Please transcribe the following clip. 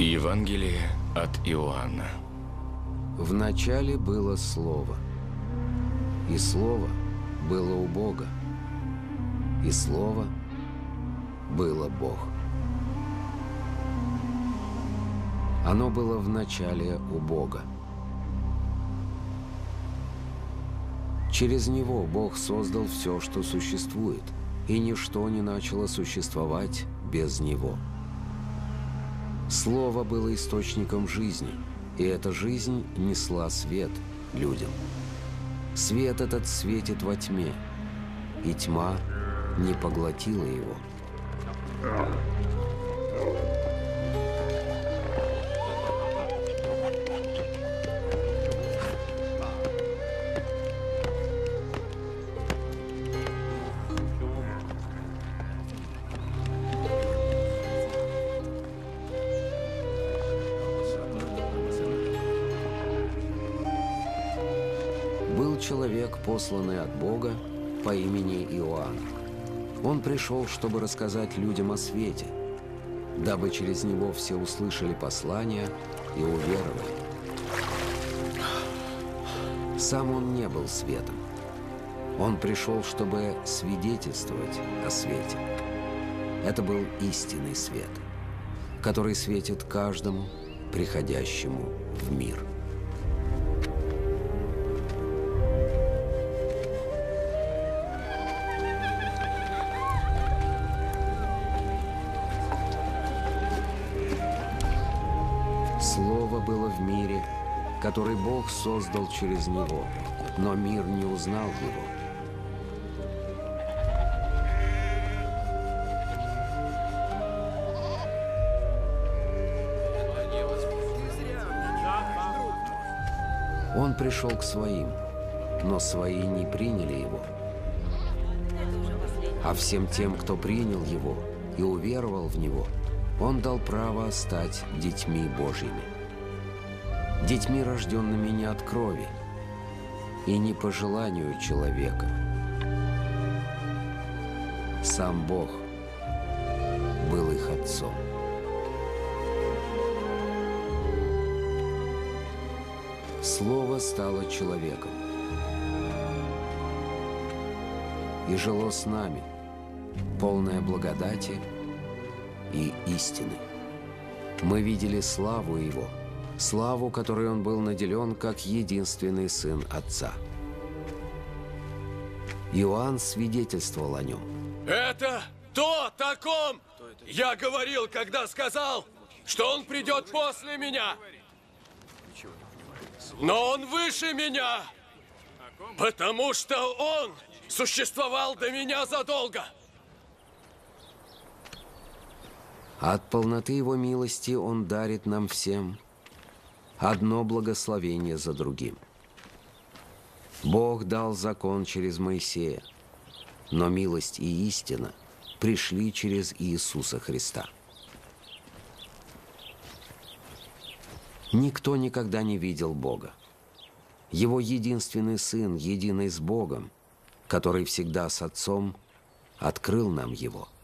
Евангелие от Иоанна. В начале было Слово, и Слово было у Бога, и Слово было Бог. Оно было в начале у Бога. Через Него Бог создал все, что существует, и ничто не начало существовать без Него. Слово было источником жизни, и эта жизнь несла свет людям. Свет этот светит во тьме, и тьма не поглотила его. Человек, посланный от Бога по имени Иоанн. Он пришел, чтобы рассказать людям о свете, дабы через него все услышали послание и уверовали. Сам он не был светом. Он пришел, чтобы свидетельствовать о свете. Это был истинный свет, который светит каждому, приходящему в мир. Слово было в мире, который Бог создал через него, но мир не узнал его. Он пришел к своим, но свои не приняли его. А всем тем, кто принял его и уверовал в него, он дал право стать детьми Божьими. Детьми, рожденными не от крови и не по желанию человека. Сам Бог был их отцом. Слово стало человеком и жило с нами, полное благодати и истины. Мы видели славу Его, славу, которой Он был наделен как единственный Сын Отца. Иоанн свидетельствовал о Нем. Это то, о ком я говорил, когда сказал, что он придет после меня. Но он выше меня, потому что он существовал до меня задолго. От полноты Его милости Он дарит нам всем одно благословение за другим. Бог дал закон через Моисея, но милость и истина пришли через Иисуса Христа. Никто никогда не видел Бога. Его единственный Сын, единый с Богом, который всегда с Отцом, открыл нам Его –